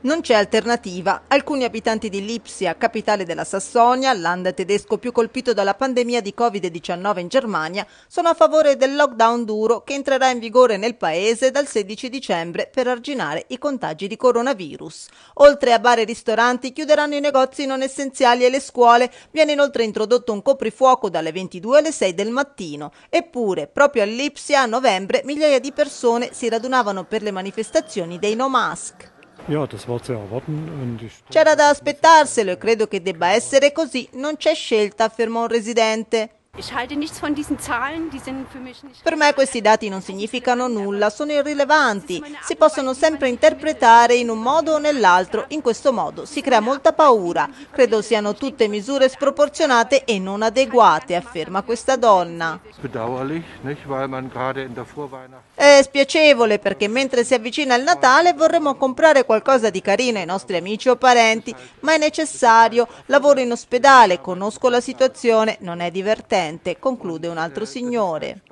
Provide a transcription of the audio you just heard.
Non c'è alternativa. Alcuni abitanti di Lipsia, capitale della Sassonia, land tedesco più colpito dalla pandemia di Covid-19 in Germania, sono a favore del lockdown duro che entrerà in vigore nel paese dal 16 dicembre per arginare i contagi di coronavirus. Oltre a bar e ristoranti chiuderanno i negozi non essenziali e le scuole. Viene inoltre introdotto un coprifuoco dalle 22 alle 6 del mattino. Eppure, proprio a Lipsia a novembre migliaia di persone si radunavano per le manifestazioni dei no mask. C'era da aspettarselo e credo che debba essere così, non c'è scelta, affermò un residente. Per me questi dati non significano nulla, sono irrilevanti, si possono sempre interpretare in un modo o nell'altro, in questo modo si crea molta paura. Credo siano tutte misure sproporzionate e non adeguate, afferma questa donna. È spiacevole perché mentre si avvicina il Natale vorremmo comprare qualcosa di carino ai nostri amici o parenti, ma è necessario, lavoro in ospedale, conosco la situazione, non è divertente conclude un altro signore.